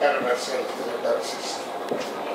Universal Cylinder System. Look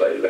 by